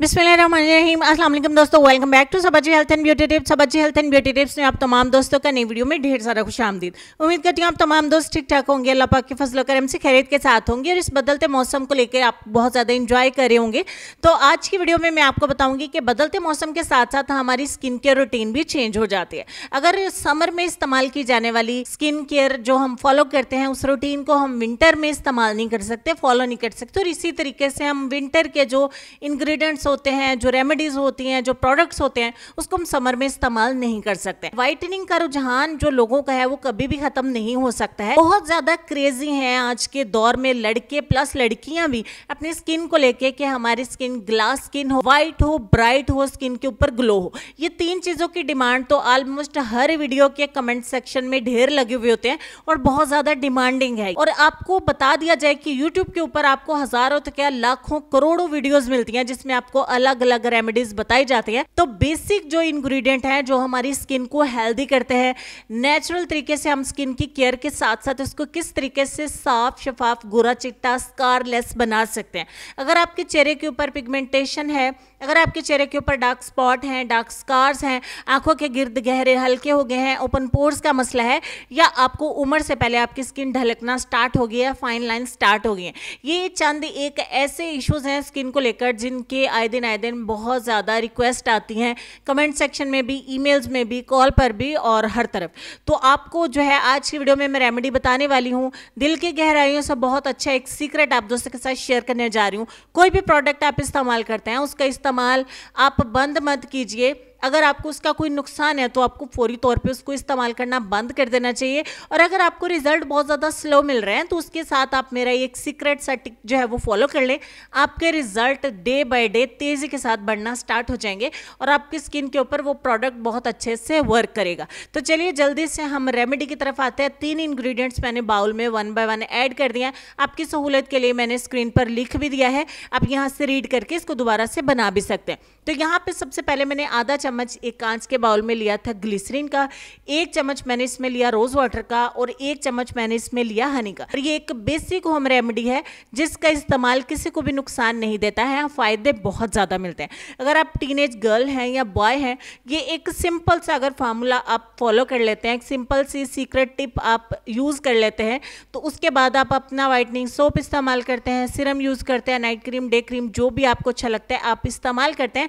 बिस्मिल्लाम वालेकुम दोस्तों welcome back to Sabaji health and beauty tips Sabaji health and beauty tips में आप तमाम दोस्तों का नई वीडियो में ढेर सारा खुश आमदीद उम्मीद करती हूँ आप तमाम दोस्त ठीक ठाक होंगे, अल्लाह पाक की फ़सलों करम से खैरियत के साथ होंगे और इस बदलते मौसम को लेकर आप बहुत ज़्यादा इंजॉय कर रहे होंगे। तो आज की वीडियो में मैं आपको बताऊँगी कि बदलते मौसम के साथ साथ हमारी स्किन केयर रूटीन भी चेंज हो जाती है। अगर समर में इस्तेमाल की जाने वाली स्किन केयर जो हम फॉलो करते हैं, उस रूटीन को हम विंटर में इस्तेमाल नहीं कर सकते फॉलो नहीं कर सकते। और इसी तरीके से हम विंटर के जो इंग्रेडिएंट्स होते हैं, जो रेमेडीज होती हैं, जो प्रोडक्ट्स होते हैं, उसको हम समर में इस्तेमाल नहीं कर सकते। वाइटनिंग का रुझान जो लोगों का है, वो कभी भी खत्म नहीं हो सकता है। बहुत ज़्यादा क्रेजी है आज के दौर में लड़के प्लस लड़कियाँ भी अपनी स्किन को लेके कि हमारी स्किन ग्लास स्किन हो व्हाइट हो ब्राइट हो स्किन के ऊपर ग्लो हो। ये तीन चीज़ों की डिमांड तो ऑलमोस्ट हर वीडियो के कमेंट सेक्शन में ढेर लगे हुए होते हैं और बहुत ज़्यादा डिमांडिंग है। और आपको बता दिया जाए कि यूट्यूब के ऊपर आपको हज़ारों तो क्या लाखों करोड़ों वीडियोस मिलती हैं जिसमें आपको अलग अलग रेमेडीज बताई जाती है। तो बेसिक जो इंग्रेडिएंट है, जो हमारी स्किन को हेल्दी करते हैं नेचुरल तरीके से हम स्किन की केयर के साथ साथ उसको किस तरीके से साफ़ शफाफ, गोरा चिट्टा स्कारलेस बना सकते हैं। अगर आपके चेहरे के ऊपर पिगमेंटेशन है अगर आपके चेहरे के ऊपर डार्क स्पॉट हैं डार्क स्कार्स हैं, आँखों के गिर्द गहरे हल्के हो गए हैं ओपन पोर्स का मसला है, या आपको उम्र से पहले आपकी स्किन ढलकना स्टार्ट हो गई है फाइन लाइन स्टार्ट हो गई है, ये चंद एक ऐसे इश्यूज़ हैं स्किन को लेकर जिनके आए दिन आए दिन बहुत ज़्यादा रिक्वेस्ट आती हैं। कमेंट सेक्शन में भी ईमेल्स में भी कॉल पर भी और हर तरफ़। तो आपको जो है आज की वीडियो में मैं रेमेडी बताने वाली हूँ। दिल की गहराइयों से बहुत अच्छा एक सीक्रेट आप दोस्तों के साथ शेयर करने जा रही हूँ। कोई भी प्रोडक्ट आप इस्तेमाल करते हैं, उसका आप बंद मत कीजिए। अगर आपको उसका कोई नुकसान है तो आपको फौरी तौर पे उसको इस्तेमाल करना बंद कर देना चाहिए। और अगर आपको रिज़ल्ट बहुत ज़्यादा स्लो मिल रहे हैं तो उसके साथ आप मेरा एक सीक्रेट सा टिक जो है वो फॉलो कर लें। आपके रिज़ल्ट डे बाय डे तेज़ी के साथ बढ़ना स्टार्ट हो जाएँगे और आपकी स्किन के ऊपर वो प्रोडक्ट बहुत अच्छे से वर्क करेगा। तो चलिए जल्दी से हम रेमेडी की तरफ़ आते हैं। तीन इंग्रीडियंट्स मैंने बाउल में वन बाय वन ऐड कर दिया आपकी सहूलत के लिए मैंने स्क्रीन पर लिख भी दिया है। आप यहाँ से रीड करके इसको दोबारा से बना भी सकते हैं। तो यहाँ पे सबसे पहले मैंने आधा चम्मच एक कांच के बाउल में लिया था ग्लिसरीन का, एक चम्मच मैंने इसमें लिया रोज वाटर का और एक चम्मच मैंने इसमें लिया हनी का। और ये एक बेसिक होम रेमेडी है, जिसका इस्तेमाल किसी को भी नुकसान नहीं देता है फ़ायदे बहुत ज़्यादा मिलते हैं। अगर आप टीन गर्ल हैं या बॉय हैं, ये एक सिंपल सा अगर फार्मूला आप फॉलो कर लेते हैं, एक सिंपल सी सीक्रेट टिप आप यूज़ कर लेते हैं तो उसके बाद आप अपना वाइटनिंग सोप इस्तेमाल करते हैं, सिरम यूज़ करते हैं, नाइट क्रीम, डे क्रीम, जो भी आपको अच्छा लगता है, आप इस्तेमाल करते हैं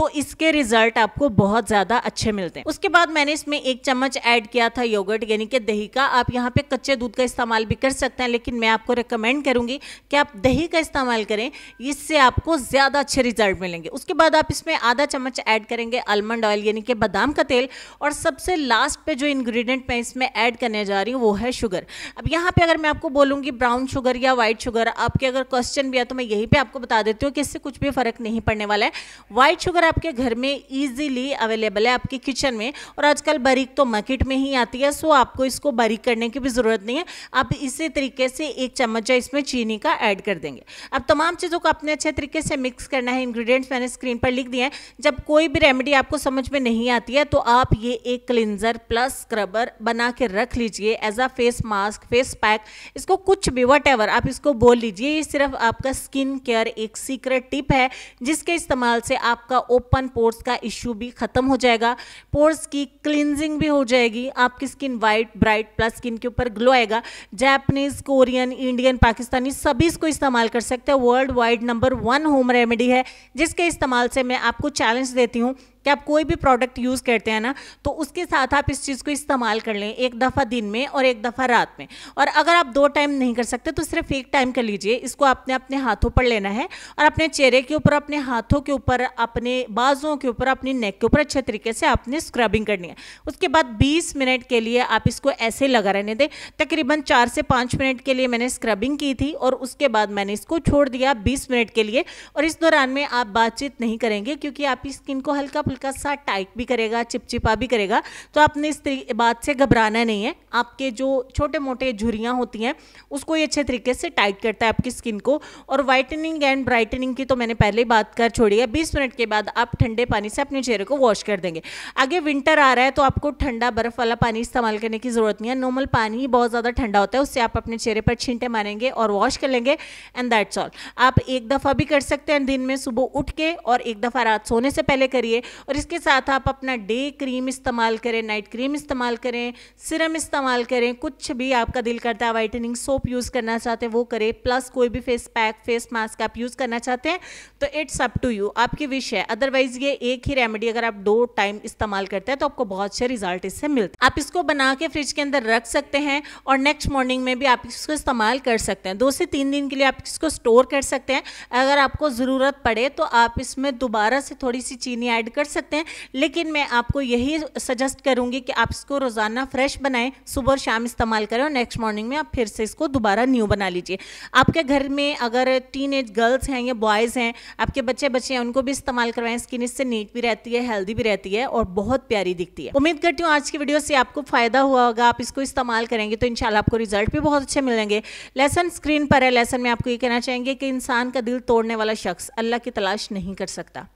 तो इसके रिज़ल्ट आपको बहुत ज़्यादा अच्छे मिलते हैं। उसके बाद मैंने इसमें एक चम्मच ऐड किया था योगर्ट यानी कि दही का। आप यहाँ पे कच्चे दूध का इस्तेमाल भी कर सकते हैं, लेकिन मैं आपको रिकमेंड करूँगी कि आप दही का इस्तेमाल करें, इससे आपको ज़्यादा अच्छे रिज़ल्ट मिलेंगे। उसके बाद आप इसमें आधा चम्मच ऐड करेंगे आलमंड ऑयल यानी कि बादाम का तेल, और सबसे लास्ट पे जो इंग्रेडिएंट मैं इसमें ऐड करने जा रही हूँ, वो है शुगर अब यहाँ पे अगर मैं आपको बोलूँगी ब्राउन शुगर या व्हाइट शुगर आपके अगर क्वेश्चन भी है तो मैं यही पे आपको बता देती हूँ कि इससे कुछ भी फ़र्क नहीं पड़ने वाला है। व्हाइट शुगर आपके घर में ईजिली अवेलेबल है, आपके किचन में। और आजकल बारीक तो मार्केट में ही आती है सो आपको इसको बारीक करने की भी ज़रूरत नहीं है। आप इसी तरीके से एक चम्मच इसमें चीनी का ऐड कर देंगे। अब तमाम चीज़ों को अपने अच्छे तरीके से मिक्स करना है। इंग्रेडिएंट्स मैंने स्क्रीन पर लिख दिए हैं। जब कोई भी रेमेडी आपको समझ में नहीं आती है तो आप ये एक क्लिनजर प्लस स्क्रबर बना के रख लीजिए as a face mask face pack इसको कुछ भी वट आप इसको बोल लीजिए। ये सिर्फ़ आपका स्किन केयर एक सीक्रेट टिप है, जिसके इस्तेमाल से आपका ओपन पोर्स का इश्यू भी खत्म हो जाएगा। पोर्स की क्लिनजिंग भी हो जाएगी। आपकी skin white bright plus skin के ऊपर ग्लो आएगा। जैपनीज कोरियन इंडियन पाकिस्तानी सभी इसको इस्तेमाल कर सकते हैं। World wide number one home remedy है, जिसके इस्तेमाल से मैं आपको चैलेंज देती हूँ। कि आप कोई भी प्रोडक्ट यूज़ करते हैं ना तो उसके साथ आप इस चीज़ को इस्तेमाल कर लें एक दफ़ा दिन में और एक दफ़ा रात में। और अगर आप दो टाइम नहीं कर सकते तो सिर्फ़ एक टाइम कर लीजिए। इसको आपने अपने हाथों पर लेना है और अपने चेहरे के ऊपर, अपने हाथों के ऊपर, अपने बाजुओं के ऊपर, अपनी नेक के ऊपर अच्छे तरीके से आपने स्क्रबिंग करनी है। उसके बाद बीस मिनट के लिए आप इसको ऐसे लगा रहने दें। तकरीबन चार से पाँच मिनट के लिए मैंने स्क्रबिंग की थी और उसके बाद मैंने इसको छोड़ दिया बीस मिनट के लिए। और इस दौरान में आप बातचीत नहीं करेंगे क्योंकि आपकी स्किन को हल्का हल्का सा टाइट भी करेगा, चिपचिपा भी करेगा तो आपने इस बात से घबराना नहीं है। आपके जो छोटे मोटे झुरियाँ होती हैं, उसको ये अच्छे तरीके से टाइट करता है आपकी स्किन को। और वाइटनिंग एंड ब्राइटनिंग की तो मैंने पहले ही बात कर छोड़ी है। बीस मिनट के बाद आप ठंडे पानी से अपने चेहरे को वॉश कर देंगे। आगे विंटर आ रहा है तो आपको ठंडा बर्फ़ वाला पानी इस्तेमाल करने की ज़रूरत नहीं है। नॉर्मल पानी ही बहुत ज़्यादा ठंडा होता है, उससे आप अपने चेहरे पर छींटे मारेंगे और वॉश कर लेंगे एंड दैट्स ऑल आप एक दफ़ा भी कर सकते हैं दिन में सुबह उठ के, और एक दफ़ा रात सोने से पहले करिए। और इसके साथ आप अपना डे क्रीम इस्तेमाल करें, नाइट क्रीम इस्तेमाल करें, सिरम इस्तेमाल करें, कुछ भी आपका दिल करता है वाइटनिंग सोप यूज़ करना चाहते हैं, वो करें प्लस कोई भी फेस पैक फेस मास्क आप यूज़ करना चाहते हैं तो इट्स अप टू यू आपकी विश है। अदरवाइज़ ये एक ही रेमेडी अगर आप दो टाइम इस्तेमाल करते हैं तो आपको बहुत अच्छे रिज़ल्ट इससे मिलते हैं। आप इसको बना के फ्रिज के अंदर रख सकते हैं और नेक्स्ट मॉर्निंग में भी आप इसको इस्तेमाल कर सकते हैं। दो से तीन दिन के लिए आप इसको स्टोर कर सकते हैं। अगर आपको ज़रूरत पड़े तो आप इसमें दोबारा से थोड़ी सी चीनी ऐड कर सकते हैं, लेकिन मैं आपको यही सजेस्ट करूँगी कि आप इसको रोज़ाना फ्रेश बनाएँ, सुबह और शाम इस्तेमाल करें और नेक्स्ट मॉर्निंग में आप फिर से इसको दोबारा न्यू बना लीजिए। आपके घर में अगर टीन गर्ल्स हैं या बॉयज़ हैं, आपके बच्चे बच्चे हैं, उनको भी इस्तेमाल करवाएँ स्किन इससे नीट भी रहती है हेल्दी भी रहती है और बहुत प्यारी दिखती है। उम्मीद करती हूँ आज की वीडियो से आपको फ़ायदा हुआ होगा, आप इसको इस्तेमाल करेंगे तो इनशाला आपको रिज़ल्ट भी बहुत अच्छे मिलेंगे। लेसन स्क्रीन पर है लेसन में आपको ये कहना चाहेंगे कि इंसान का दिल तोड़ने वाला शख्स अल्लाह की तलाश नहीं कर सकता।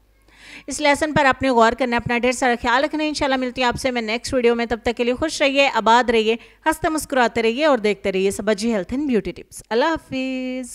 इस लेसन पर आपने गौर करना, अपना ढेर सारा ख्याल रखना। इंशाल्लाह मिलती है आपसे। मैं नेक्स्ट वीडियो में, तब तक के लिए खुश रहिए, आबाद रहिए हँसते मुस्कुराते रहिए और देखते रहिए Sabaji health and beauty tips अल्लाह हाफिज़।